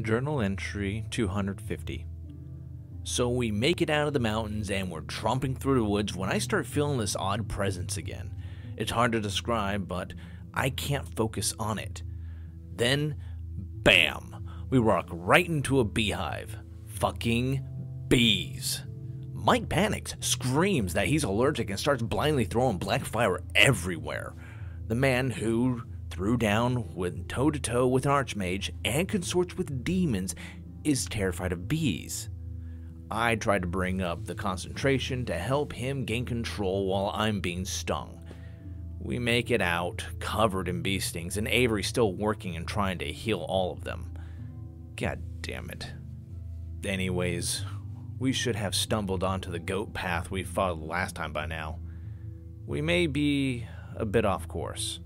Journal entry 250. So we make it out of the mountains and we're tromping through the woods when I start feeling this odd presence again. It's hard to describe, but I can't focus on it. Then, bam, we walk right into a beehive. Fucking bees. Mike panics, screams that he's allergic, and starts blindly throwing black fire everywhere. The man who threw down with toe to toe with an archmage and consorts with demons is terrified of bees. I try to bring up the concentration to help him gain control while I'm being stung. We make it out, covered in bee stings, and Avery still working and trying to heal all of them. God damn it. Anyways, we should have stumbled onto the goat path we followed last time by now. We may be a bit off course.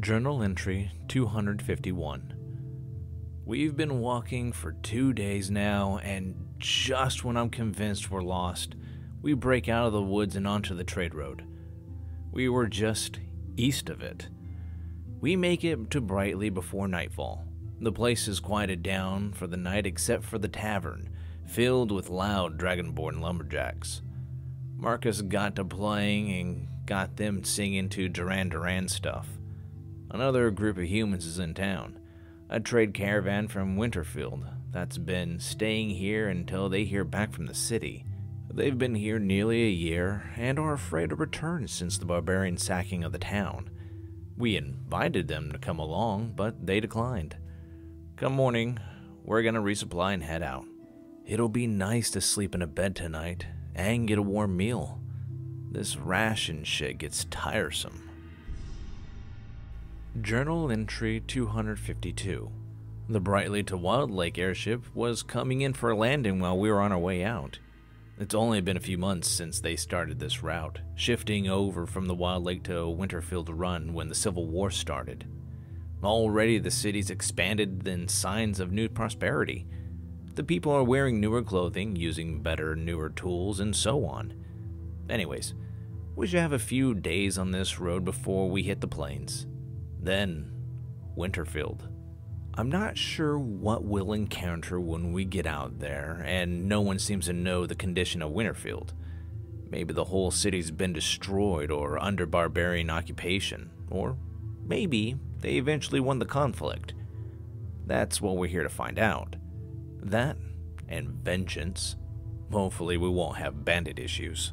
Journal entry 251. We've been walking for two days now, and just when I'm convinced we're lost, we break out of the woods and onto the trade road. We were just east of it. We make it to Brightly before nightfall. The place is quieted down for the night except for the tavern, filled with loud dragonborn lumberjacks. Marcus got to playing and got them singing to Duran Duran stuff. Another group of humans is in town, a trade caravan from Winterfield that's been staying here until they hear back from the city. They've been here nearly a year and are afraid to return since the barbarian sacking of the town. We invited them to come along, but they declined. Come morning, we're gonna resupply and head out. It'll be nice to sleep in a bed tonight and get a warm meal. This ration shit gets tiresome. Journal entry 252. The Brightly to Wild Lake airship was coming in for a landing while we were on our way out. It's only been a few months since they started this route, shifting over from the Wild Lake to Winterfield Run when the Civil War started. Already the city's expanded in signs of new prosperity. The people are wearing newer clothing, using better, newer tools, and so on. Anyways, we should have a few days on this road before we hit the plains. Then, Winterfield. I'm not sure what we'll encounter when we get out there, and no one seems to know the condition of Winterfield. Maybe the whole city's been destroyed or under barbarian occupation, or maybe they eventually won the conflict. That's what we're here to find out. That and vengeance. Hopefully, we won't have bandit issues.